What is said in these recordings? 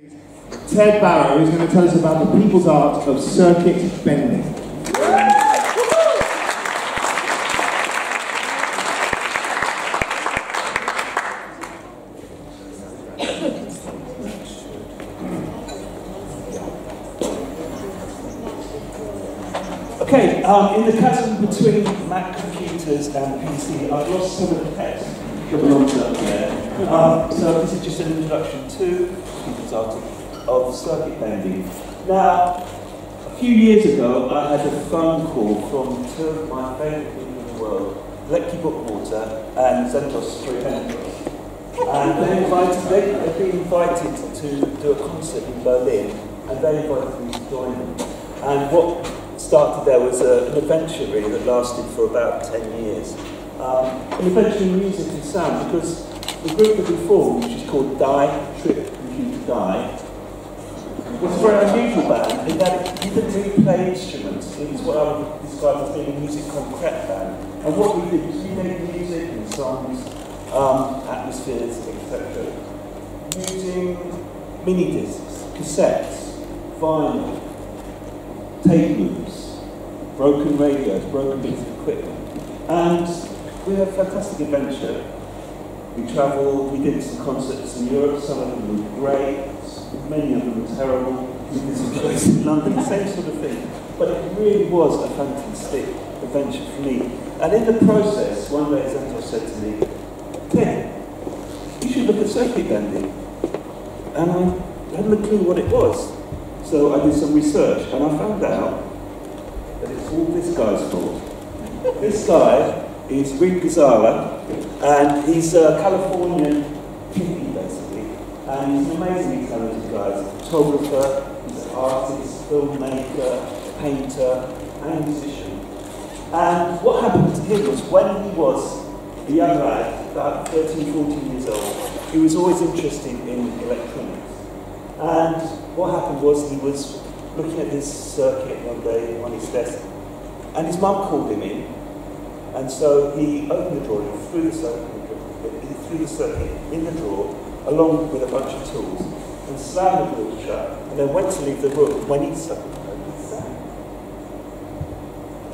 Ted Barrow is going to tell us about the people's art of circuit bending. Okay, um, in the chasm between Mac computers and PC, I've lost some of the text that belongs up there. Um, so this is just an introduction to people's art of, circuit bending. Now, a few years ago, I had a phone call from two of my favourite people in the world, Leckie Bookwater and Zentos Triventos. And they invited, they, they've been invited to do a concert in Berlin, and they invited me to join them. And what started there was a, an adventure really that lasted for about 10 years. Um, an adventure in music and sound because the group that we formed, which is called Die, Trip Computer Die, was a very unusual band in that it, didn't really play instruments. It was what I would describe as being a musique concrète band. And what we did was we made music and songs, um, atmospheres, etc. Using mini discs, cassettes, vinyl, tape loops, broken radios, broken bits of equipment. And we had a fantastic adventure. We travelled, we did some concerts in Europe, some of them were great, many of them were terrible. We did some shows in London, same sort of thing. But it really was a fantastic adventure for me. And in the process, one day Zentos said to me, Ted, you should look at circuit bending. And I hadn't a clue what it was. So I did some research and I found out that it's all this guy's fault. this guy is Rick Ghazala and he's a Californian hippie basically. And he's an amazingly talented guy. He's a photographer, he's an artist, filmmaker, painter, and musician. And what happened to him was when he was a young lad, about 13, 14 years old, he was always interested in electronics. And what happened was he was looking at this circuit one day on his desk, and his mum called him in, and so he opened the drawer and threw the circuit, he threw the circuit in the drawer, along with a bunch of tools, and slammed the door shut, and then went to leave the room when he suddenly.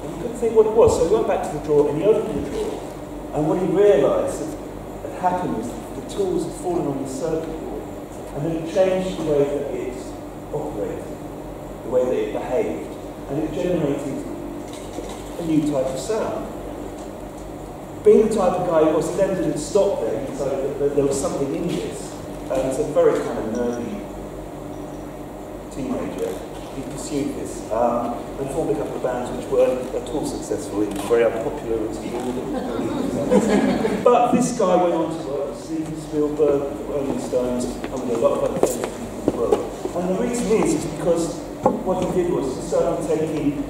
And he couldn't think what it was, so he went back to the drawer and he opened the drawer, and what he realised that had happened was the tools had fallen on the circuit board, and then it changed the way that it operated, the way that it behaved, and it generated a new type of sound. Being the type of guy who was, he then didn't stop there, he decided that there was something in this. As a very kind of nerdy teenager, he pursued this um, and formed a couple of bands which weren't at all successful, he was very unpopular but this guy went on to work with Steven Spielberg, the Rolling Stones, and with a lot of other world. And the reason is, is because what he did was he started taking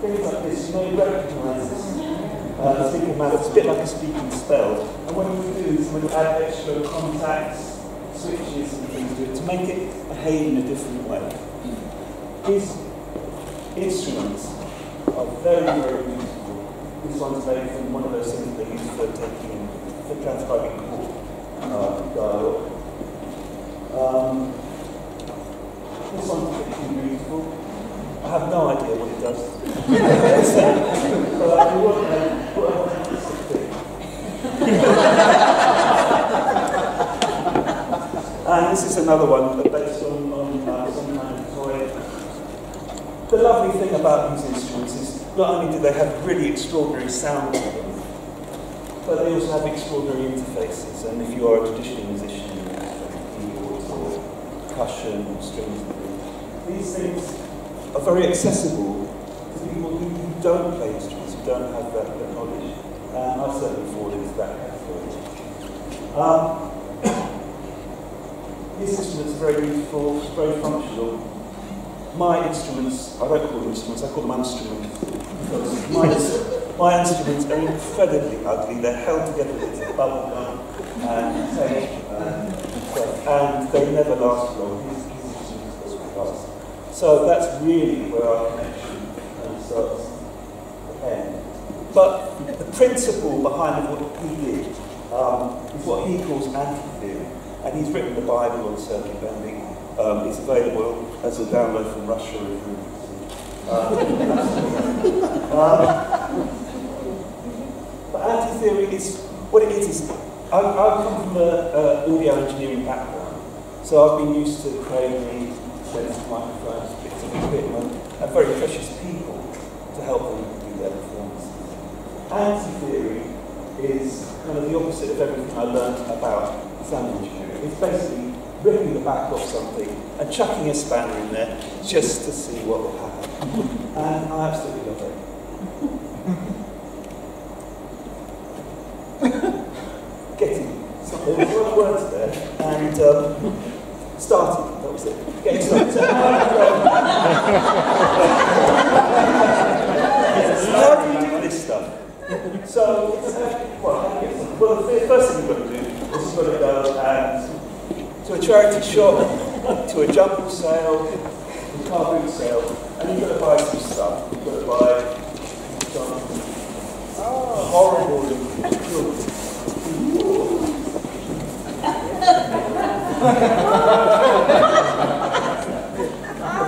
things like this, you know, he recognises uh, simple maths, it's a bit like a Speak & Spell. And what would do is he would add extra contacts, switches and things to it to make it behave in a different way. His instruments are very, very beautiful. This one's made from one of those things they use for taking, for transcribing chord uh, dialogue. Um, this one's particularly beautiful. I have no idea what it does. but I want to put on And this is another one based on, on uh, some toy. The lovely thing about these instruments is not only do they have really extraordinary sound to them, but they also have extraordinary interfaces. And if you are a traditional musician, keyboards or percussion or strings, these things are very accessible to people who, who don't play instruments, who don't have that, that knowledge. And I certainly fall into that category. Um, these instruments are very beautiful, very functional. My instruments, I don't call them instruments, I call them instruments. My, my instruments are incredibly ugly. They're held together with bubble gum and tape and and they never last long. These instruments last. So that's really where our connection starts to end. But the principle behind what he did um, is what he calls anti-theory. And he's written the Bible on circuit bending. Um, it's available as a download from Russia. Um, um, but anti-theory is, what it is, is I, I come from an audio engineering background, so I've been used to creating sensitive microphones, bits of equipment, and very precious people to help them do their performance. Anti-theory is kind of the opposite of everything I learned about sound engineering. It's basically ripping the back off something and chucking a spanner in there just to see what will happen. And I absolutely love it. Getting something, there were words there, and um, starting, that was it. Getting started. How do you do this stuff? So, well, well, the first thing you've got to do is you've got to go and to a charity shop, to a jumble sale, a car boot sale, and you've got to buy some stuff. You've got to buy some horrible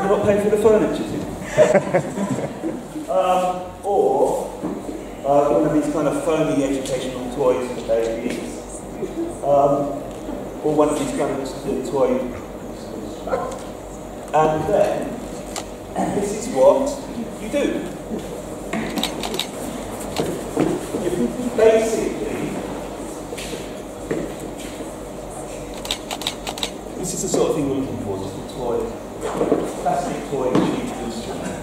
You're not paying for the furniture, um, or uh, one of these kind of foamy educational toys for babies, um, or one of these kind of little toy. And then, this is what you do. You basically, this is the sort of thing we're looking for, just a toy, plastic toy cheap instrument.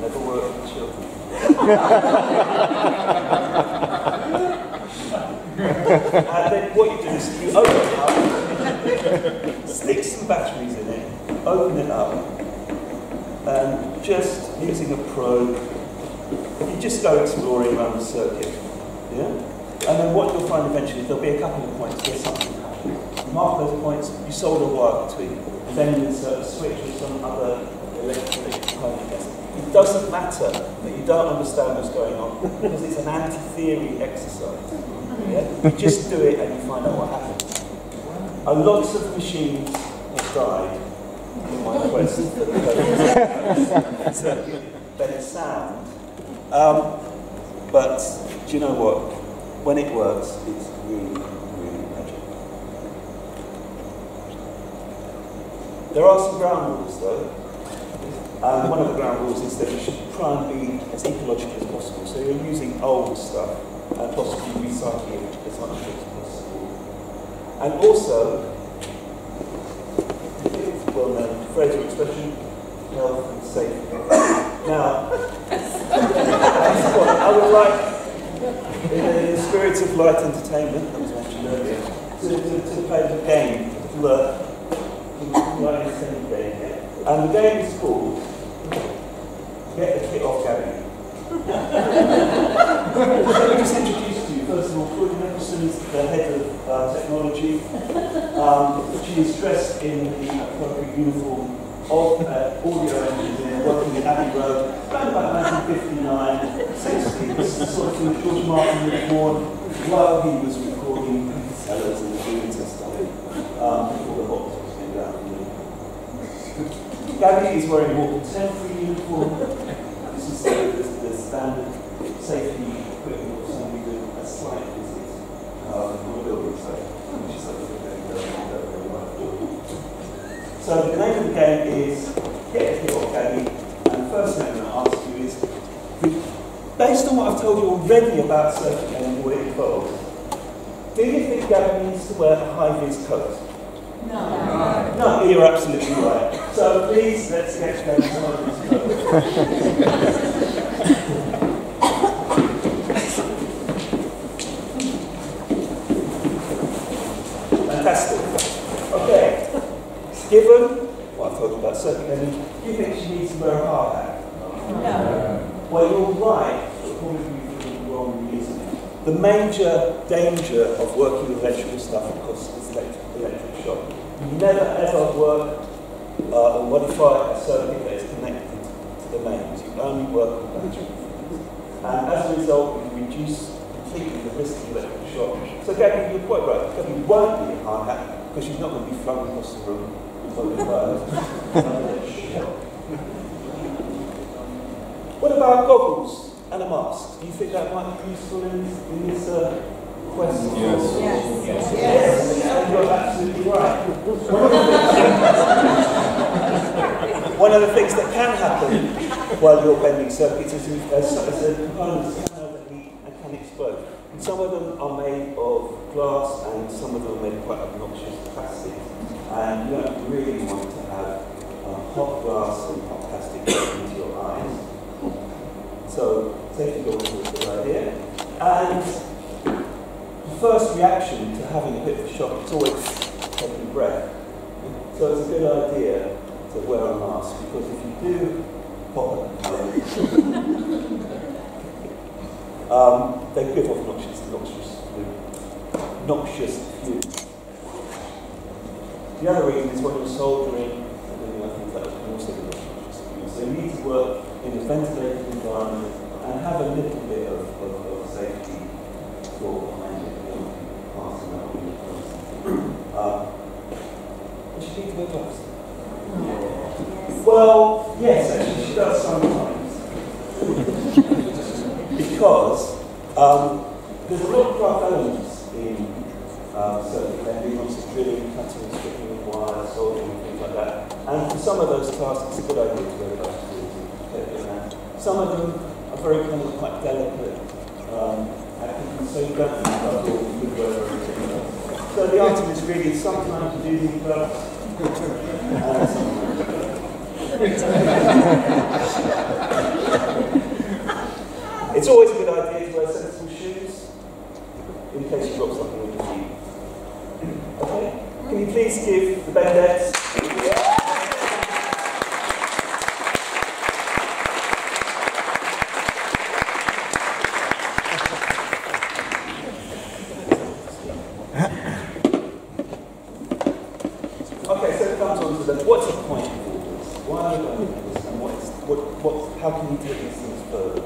Never work with children. and then what you do is you open it up, stick some batteries in it, open it up, and just using a probe, you just go exploring around the circuit. Yeah? And then what you'll find eventually, there'll be a couple of points where something happens. Mark those points, you solder a wire between, and then you insert a switch or some other electronic component. It doesn't matter that you don't understand what's going on because it's an anti-theory exercise. Yeah? You just do it and you find out what happens. A lot of machines have died in my quest better sound. Um, but do you know what? When it works, it's really, really magic. There are some ground rules though. Um, one of the ground rules is that you should try and be as ecological as possible. So you're using old stuff and possibly recycling as much as possible. And also, well known phrase or expression, health and safety. Now, I would like, in the spirit of light entertainment that was mentioned earlier, to, to, to play the game, the light entertainment game. And the game is called Get the Kit Off Gabby. Just introduce to you, first of all, Claudia Nicholson is the head of uh, technology. Um, she is dressed in the appropriate uniform of uh, audio engineer working at Abbey Road around about 1959, 60. This is sort of George Martin was born while he was recording Sellers and the and stuff um, before the box was made out. Gabby is wearing more contemporary uniform. This is the, the standard safety So the name of the game is Get a Hit Off Gabby, and the first thing I'm going to ask you is, based on what I've told you already about circuit and what it involves, do you think Gabby needs to wear a high-vis coat? No. No, you're absolutely right. So please, let's get going to some of these codes. Fantastic. Okay. Given what I've told you about circuit bending, do you think she needs to wear a hard hat? No. Well, you're right, but probably for the wrong reason. The major danger of working with electrical stuff, of course, is electric, electric shock. You never ever work uh, or modify a circuit that is connected to the mains. You only work with batteries. And as a result, you reduce completely the risk of electric shock. So Gabby, you're quite right. Gabby won't be a hard hat because she's not going to be flung across the room by the fire. What about goggles and a mask? Do you think that might be useful in, in this uh, quest? Yes. Yes. Yes, and you're absolutely right. One of the things that can happen while you're bending circuits is you- as, as the components can overheat and can explode. Some of them are made of glass and some of them are made of quite obnoxious plastic. And you don't really want to have um, hot glass and hot plastic going into your eyes. So safety goggles a good idea. And the first reaction to having a bit of a shock is always taking breath. So it's a good idea to wear a mask because if you do pop um, they give off noxious, noxious, noxious fumes. The other reason is when you're soldering, I think that can also fumes. So you need to work in a ventilated environment and have a little bit of, of, of safety for behind it, you know, passing out when. Um, she needs to wear gloves. Well, yes, actually, she does sometimes. because um, there's a lot of craft elements in um, circuit bending, obviously drilling, cutting, stripping of wire, soldering, things like that. And for some of those tasks, it's a good idea to wear gloves to. Some of them are very kind of quite delicate, um, and so you don't you could wear everything. So the answer is really sometimes you do need you don't. It's always a good idea to wear sensible shoes in case you drop something with your feet. Okay? Can you please give the Bendettes? Okay, so it comes on to the what's the point of all this? Why are we doing this? And what what, what, how can you take these things further?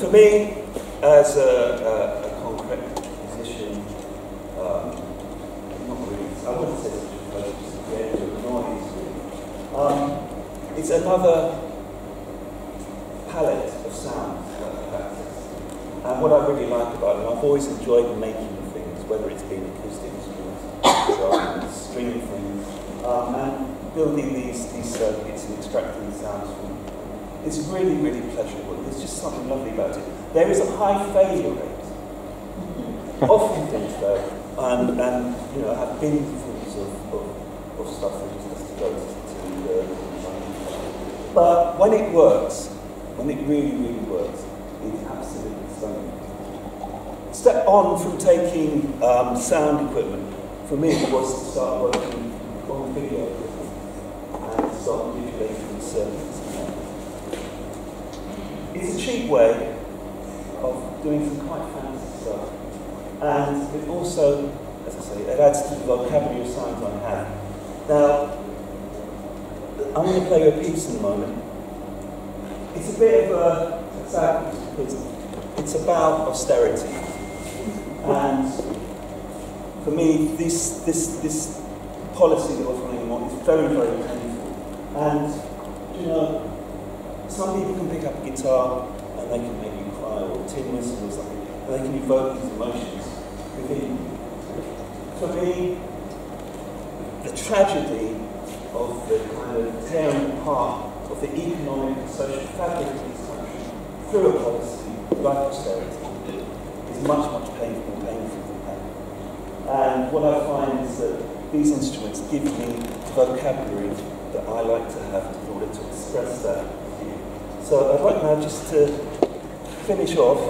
For me, as a, a, a concrete musician, um, not really, I wouldn't say a pleasure, just edge of noise. Um, it's another palette of sound. And what I really like about it, I've always enjoyed making things, whether it's been acoustic instruments, drums, string things, um, and building these, these circuits and extracting the sounds from it's really, really pleasurable. There's just something lovely about it. There is a high failure rate. Often things fail, and, and you know, have been full of, of, of stuff that just has to go to uh, But when it works, when it really, really works, it's absolutely stunning. Step on from taking um, sound equipment, for me, it was to start working on video equipment and start manipulating circuits. It's a cheap way of doing some quite fancy stuff. And it also, as I say, it adds to the vocabulary of sounds I have. Now, I'm going to play you a piece in a moment. It's a bit of a sadness because it's about austerity. And for me, this, this, this policy that we're following on is very, very. And, you know, some people can pick up a guitar and they can make you cry, or tin whistle or something, and they can evoke these emotions within you. For me, the tragedy of the kind of tearing apart of the economic and social fabric of this country through a policy like austerity is much, much painful, painful than that. And what I find is that these instruments give me vocabulary that I like to have in order to express that so I'd like now just to finish off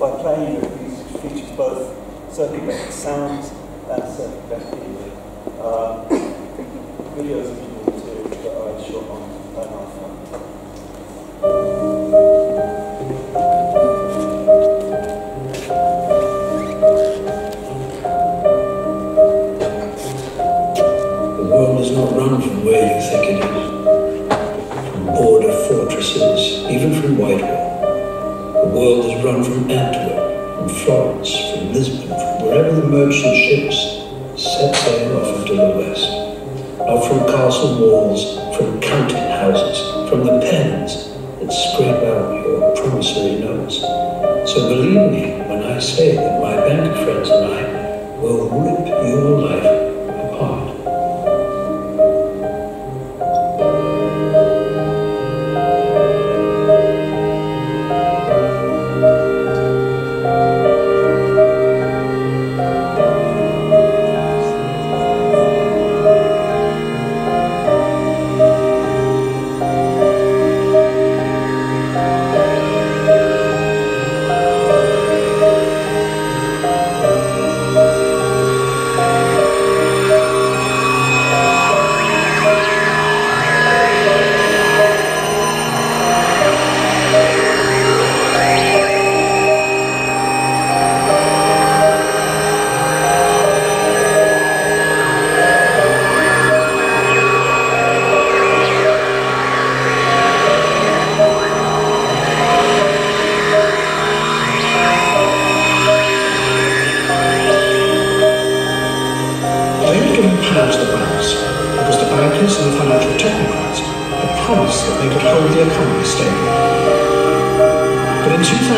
by playing a piece features both circuit sounds and circuit breaking uh, videos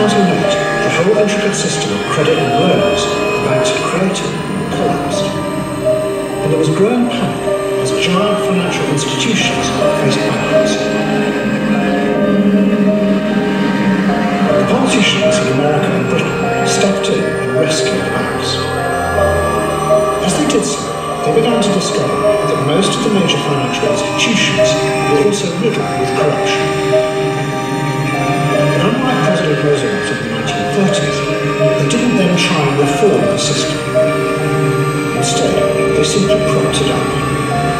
2008, the whole intricate system of credit and loans the banks had created collapsed. And there was growing panic as giant financial institutions faced bankruptcy. The politicians in America and Britain stepped in and rescued the banks. As they did so, they began to discover that most of the major financial institutions were also riddled with corruption.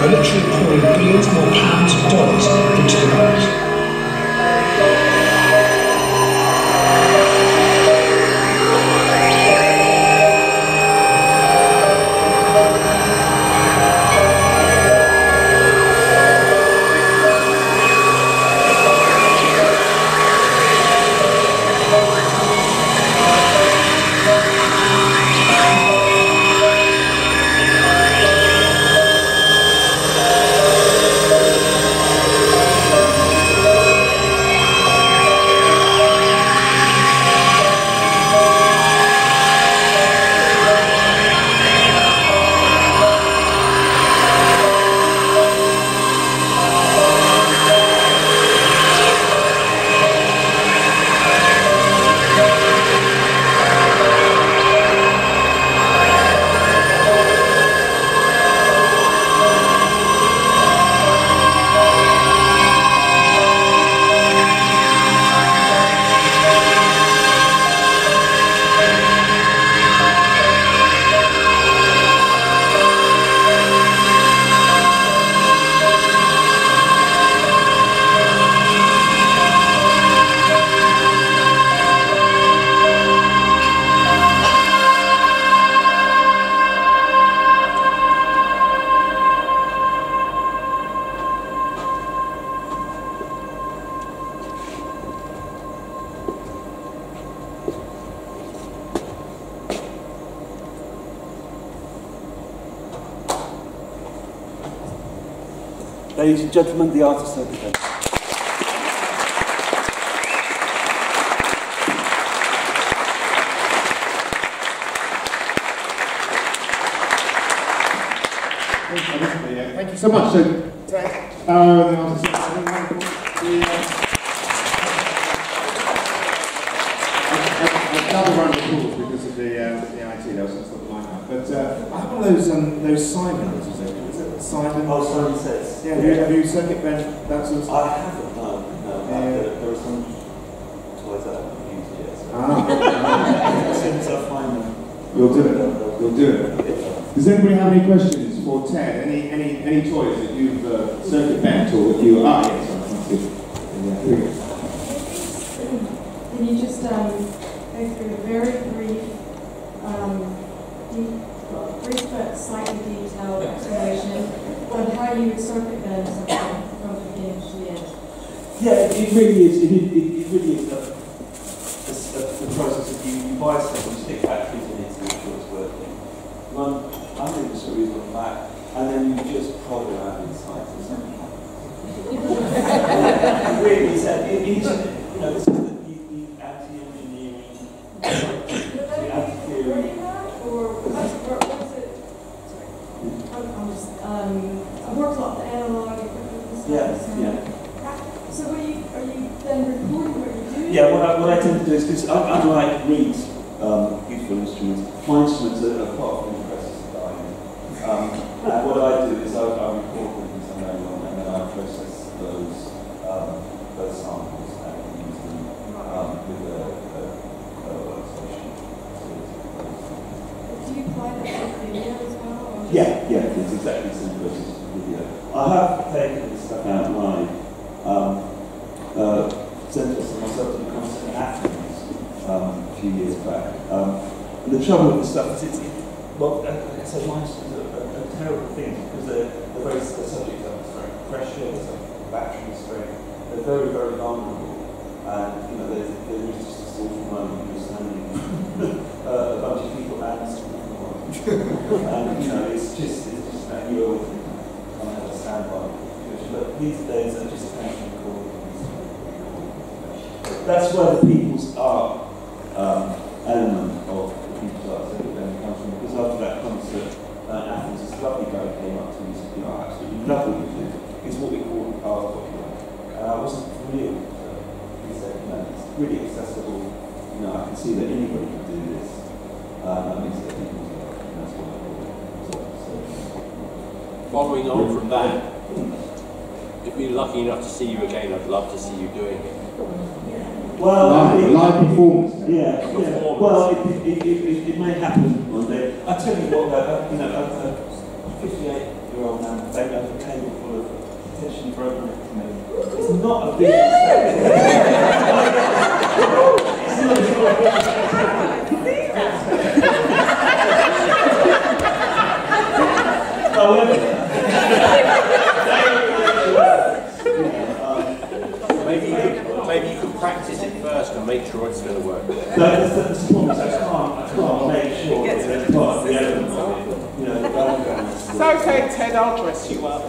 Literally pouring billions more pounds gentlemen, the artist secretary. Thank you so much. So, uh, Another round of applause because of the, uh, the IT, that was. But uh, I have one of those, um, those Simons, Simon? Oh, Simon says. Yeah, have you, have you circuit bent that sort of stuff? I haven't, no, no. Yeah. There, there are some toys that I haven't used yet. So. Ah, As soon as I find them, you'll do it. You'll do it. Does anybody have any questions for Ted? Any any any toys that you've uh, circuit bent or that you ah yes, I can see. Yeah, here we go. Can you just um, go through a very brief, um, de- well, brief but slightly detailed explanation on how you would circuit bend something from the beginning to the end? Yeah, it, it really is. It, it, it really is the, the, the process of you, you buy stuff, you stick batteries in it to make sure it's working. run under the series on the Mac, and then you just prod around inside. It's really, it's, it, it's, you know, this is the, the, the anti-engineering, the anti-theory. Or what's what's it? Sorry. I'm I'm just, um, I worked a lot with analog equipment and stuff. Yeah, so- yeah. So what are you, are you then recording what you're doing? Yeah, what I, what I tend to do is, because unlike Reed's um, beautiful instruments, my instruments are, are far from impressive to die in. Um, and what I do is I, I record them in some way along, and then I process those, um, those samples and use them um, with a, a, a workstation. Do you apply that to video as well? Yeah, yeah, it's exactly the same process as video. I have taken this stuff out live. Um, uh, sent it to myself to the concert in Athens um, a few years back. Um, and the trouble with the stuff is it's, it, well, like said, mice is a, a, a terrible thing because they're, they're very they're subject to atmospheric pressure, there's a battery. They're very, very vulnerable. And, you know, there's just sort of moment you're standing uh, a bunch of people and and you know, it's just it's just that you always kind of have a standby. But these days, I just can't recall. That's where the people's art um, element of the people's art then comes from. Because after that concert, uh, Athens, this lovely guy came up to me and said, "You know, I absolutely love what you do. It's what we call art popular." And I wasn't familiar with it. He said, "You know, it's really accessible. You know, I can see that anybody can do this." Uh, that that people's art, and that's what I. So, Following on from that, if we're lucky enough to see you again, I'd love to see you doing it. Well, I Live, think- live performance. Yeah, yeah. Well, it, it, it, it, it may happen one day. I tell you what, uh, you know, a, a 58-year-old man banged up a table full of potentially broken equipment. It's not a big However, Maybe you could, maybe you could practice it first and make sure it's going to work. that's, that's the point. I can't, I can't make sure that it's part of the element of it. You know, the background. It's okay, Ted, I'll dress you up.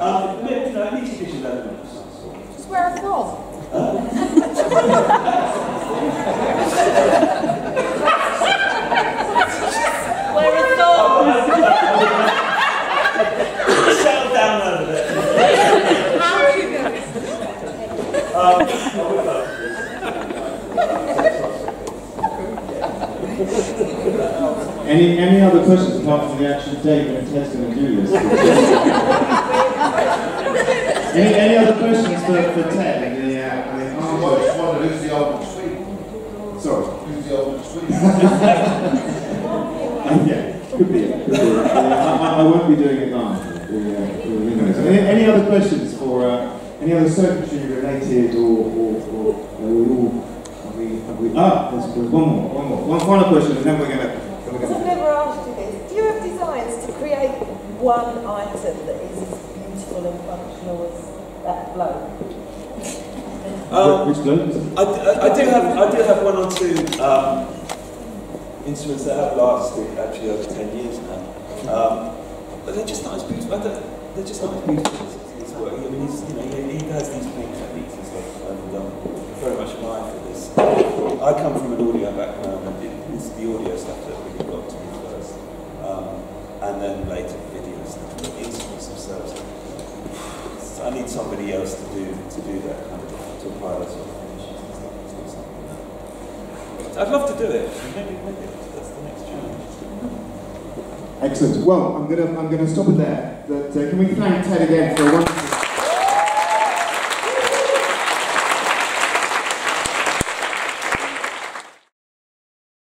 Um, you know, it needs visual elements of some sort. Just where from? Where is from? Settle down over there. How do you know? Um, I would love Any, any other questions apart from the actual date when Ted's going to do this? any, any other questions for, for Ted and the, uh, the I artwork? just wondered who's the ultimate Swede? Sorry. Who's the ultimate Swede? Uh, yeah, could be it. Could be it. Yeah, I, I, I won't be doing it live. but we, uh, we- we know. So any, any other questions for uh, any other circuitry related or, or, or uh, we have we, ah, there's, there's one more, one more, one final question and then we're going to, then we're I've never asked you this. Do you have designs to create one item that is as beautiful and functional as that bloke? Um, which bloke? I, I, I do have I do have one or two um, instruments that have lasted actually over ten years now, um, but they're just not as beautiful. I they're just not as beautiful as his work. I mean, he's, you know, he, he has these playing techniques and stuff, and um, very much admire for this. I come from an audio background, and it, it's the audio stuff that really got to me first, um, and then later video stuff. Instruments themselves, I need somebody else to do to do that kind of to apply that sort of that- I'd love to do it. Maybe, maybe that's the next challenge. Excellent. Well, I'm gonna I'm gonna stop it there. But uh, can we thank Ted again for a wonderful